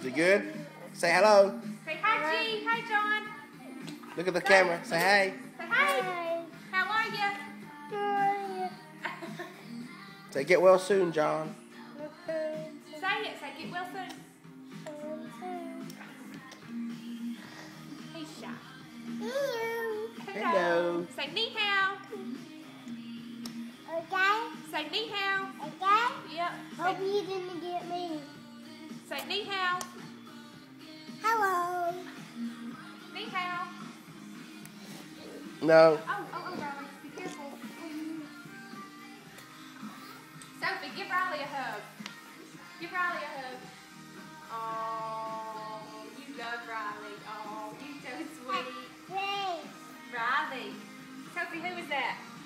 Is it good? Say hello. Say hi, G. Hi, John. Look at the camera. Say hey. Say hi. How are you? Say get well soon, John. Say it. Say get well soon. He's shy. Hello. Say ni hao. Okay, Say ni hao. okay. Yep. Hope you didn't get me. Say ni hao. Hello. Ni hao. No. Oh, oh, oh, Riley. Be careful. Sophie, give Riley a hug. Give Riley a hug. Oh, you love Riley. Oh, you're so sweet. Hey. Riley. Sophie, who is that? What's his name?